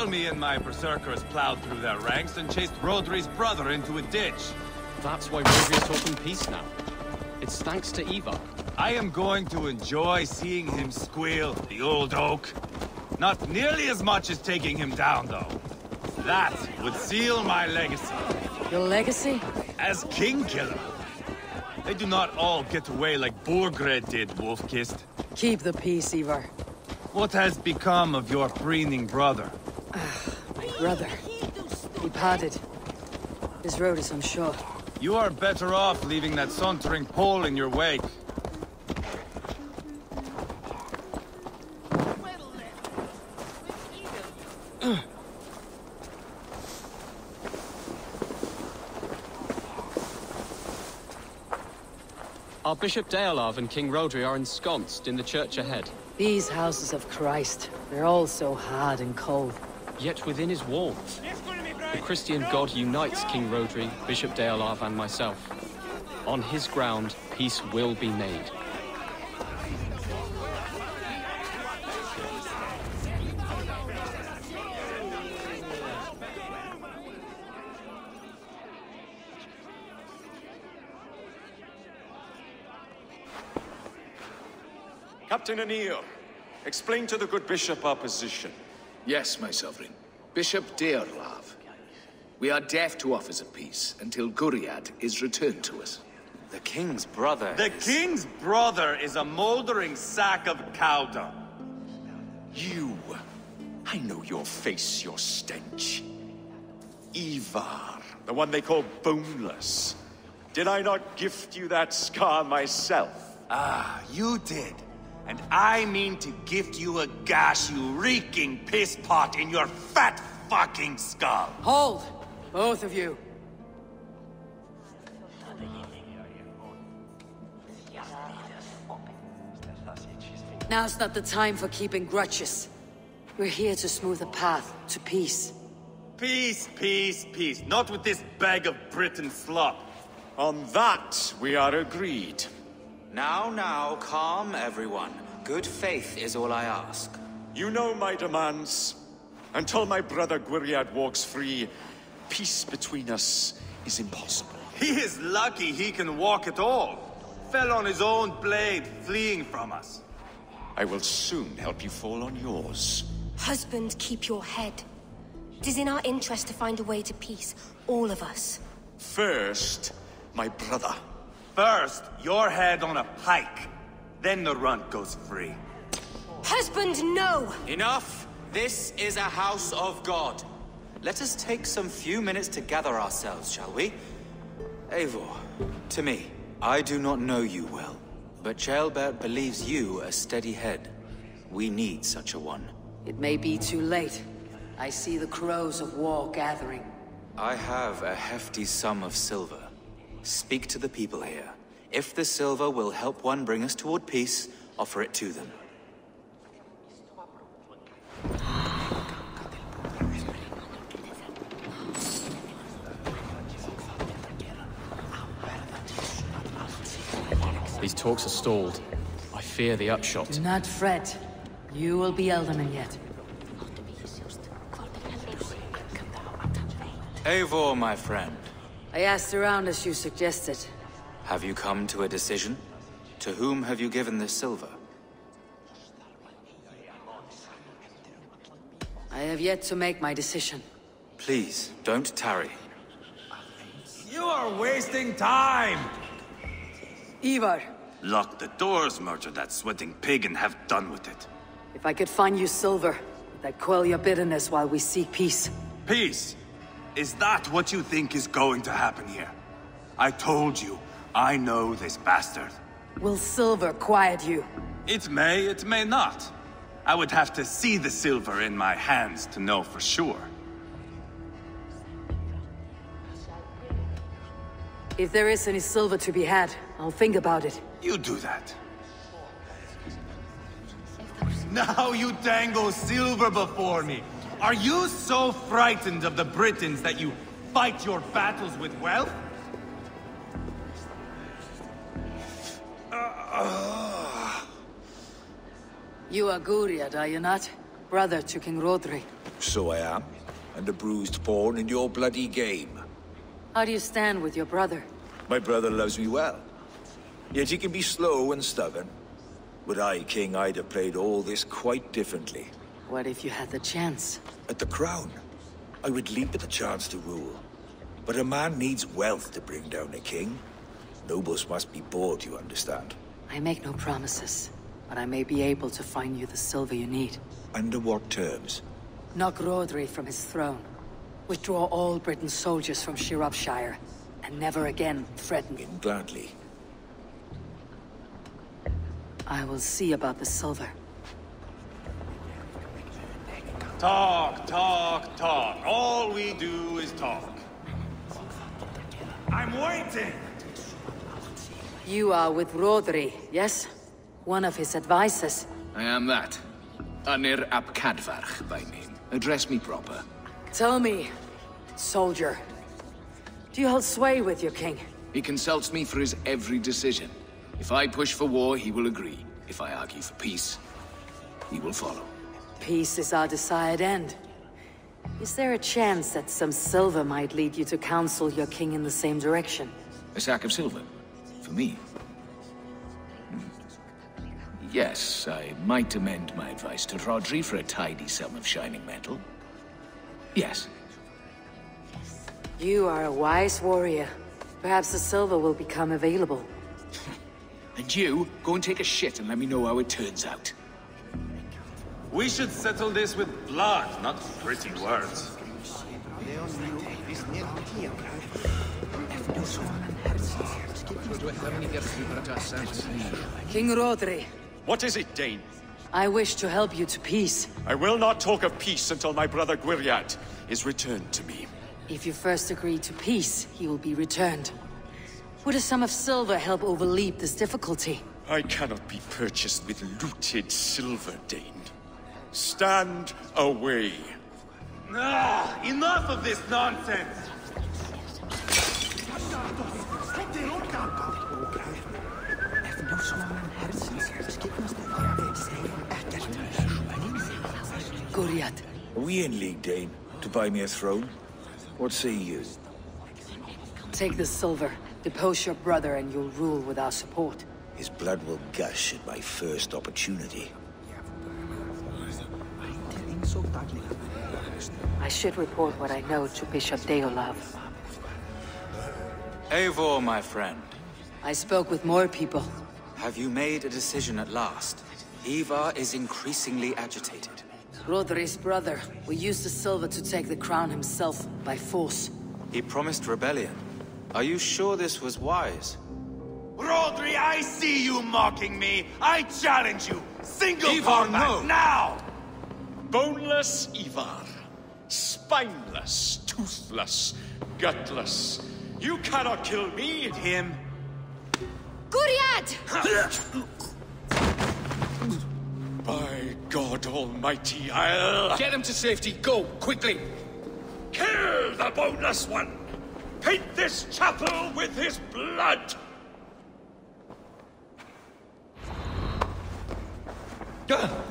While me and my berserkers plowed through their ranks and chased Rhodri's brother into a ditch. That's why Rhodri's talking peace now. It's thanks to Eivor. I am going to enjoy seeing him squeal, the old oak. Not nearly as much as taking him down, though. That would seal my legacy. Your legacy? As King Killer. They do not all get away like Burgred did, Wolf-Kissed. Keep the peace, Ivar. What has become of your preening brother? Ah, my brother. He parted. His road is unsure. You are better off leaving that sauntering Pole in your wake. Our Bishop Deorlaf and King Rhodri are ensconced in the church ahead. These houses of Christ, they're all so hard and cold. Yet within his walls, the Christian God unites King Rhodri, Bishop Deorlaf, and myself. On his ground, peace will be made. Captain Anir, explain to the good bishop our position. Yes, my sovereign. Bishop Deorlaf. We are deaf to offers of peace until Gwriad is returned to us. The king's brother The is- king's brother is a moldering sack of cow dung. You. I know your face, your stench. Ivar, the one they call boneless. Did I not gift you that scar myself? Ah, you did. And I mean to gift you a gash, you reeking piss pot in your fat fucking skull. Hold! Both of you. Now's not the time for keeping grudges. We're here to smooth a path to peace. Peace, peace, peace. Not with this bag of Britain slop. On that, we are agreed. Now, now, calm everyone. Good faith is all I ask. You know my demands. Until my brother Gwriad walks free, peace between us is impossible. He is lucky he can walk at all. Fell on his own blade, fleeing from us. I will soon help you fall on yours. Husband, keep your head. It is in our interest to find a way to peace, all of us. First, my brother. First, your head on a pike. Then the runt goes free. Husband, no! Enough! This is a house of God. Let us take some few minutes to gather ourselves, shall we? Eivor, to me, I do not know you well, but Ceolbert believes you a steady head. We need such a one. It may be too late. I see the crows of war gathering. I have a hefty sum of silver. Speak to the people here. If the silver will help one bring us toward peace, offer it to them. These talks are stalled. I fear the upshot. Do not fret. You will be Ealdorman yet. Eivor, my friend, I asked around as you suggested. Have you come to a decision? To whom have you given this silver? I have yet to make my decision. Please, don't tarry. You are wasting time! Ivar, Lock the doors, murder that sweating pig, and have done with it. if I could find you silver, would that quell your bitterness while we seek peace? Peace. Is that what you think is going to happen here? I told you, I know this bastard. Will silver quiet you? It may, it may not. I would have to see the silver in my hands to know for sure. If there is any silver to be had, I'll think about it. You do that. Now you dangle silver before me. Are you so frightened of the Britons that you fight your battles with wealth? You are Gwriad, are you not? Brother to King Rhodri. So I am. And a bruised pawn in your bloody game. How do you stand with your brother? My brother loves me well. Yet he can be slow and stubborn. Were I king, I'd have played all this quite differently. What if you had the chance? At the crown, I would leap at the chance to rule. But a man needs wealth to bring down a king. Nobles must be bought, you understand. I make no promises, but I may be able to find you the silver you need. Under what terms? Knock Rhodri from his throne. Withdraw all Britain's soldiers from Shropshire, and never again threaten. In gladly. I will see about the silver. Talk, talk, talk. All we do is talk. I'm waiting! You are with Rhodri, yes? One of his advisors. I am that. Anir ap by name. Address me proper. Tell me, soldier, do you hold sway with your king? He consults me for his every decision. If I push for war, he will agree. If I argue for peace, he will follow. Peace is our desired end. Is there a chance that some silver might lead you to counsel your king in the same direction? A sack of silver? For me? Yes, I might amend my advice to Rhodri for a tidy sum of shining metal. Yes. You are a wise warrior. Perhaps the silver will become available. And you, go and take a shit and let me know how it turns out. We should settle this with blood, not pretty words. King Rhodri, What is it, Dane? I wish to help you to peace. I will not talk of peace until my brother Gwriad is returned to me. If you first agree to peace, he will be returned. Would a sum of silver help overleap this difficulty? I cannot be purchased with looted silver, Dane. Stand away. Ah, enough of this nonsense! Gwriad, Are we in league, Dane? To buy me a throne? What say you? take the silver, depose your brother, and you'll rule with our support. His blood will gush at my first opportunity. I should report what I know to Bishop Deorlaf. Eivor, my friend, I spoke with more people. have you made a decision at last? Ivar is increasingly agitated. Rhodri's brother will use the silver to take the crown himself by force. He promised rebellion. Are you sure this was wise? Rhodri, I see you mocking me! I challenge you! Single Ivar, combat, no. now! Boneless Ivar. Spineless, toothless, gutless. You cannot kill me! And him? Gwriad! God Almighty, I'll... Get him to safety, go, quickly! Kill the boneless one! Paint this chapel with his blood! Easy!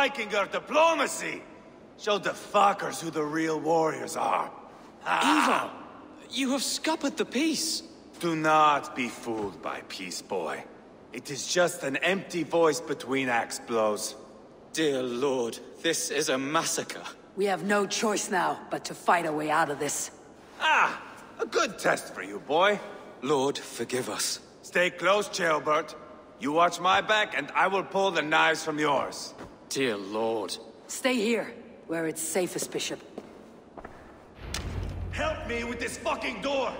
liking our diplomacy. Show the fuckers who the real warriors are. Eivor, you have scuppered the peace. Do not be fooled by Peace Boy. It is just an empty voice between axe blows. Dear Lord, this is a massacre. We have no choice now but to fight our way out of this. Ah, a good test for you, boy. Lord, forgive us. Stay close, Ceolbert. You watch my back, and I will pull the knives from yours. Dear Lord. Stay here, where it's safest, Bishop. Help me with this fucking door!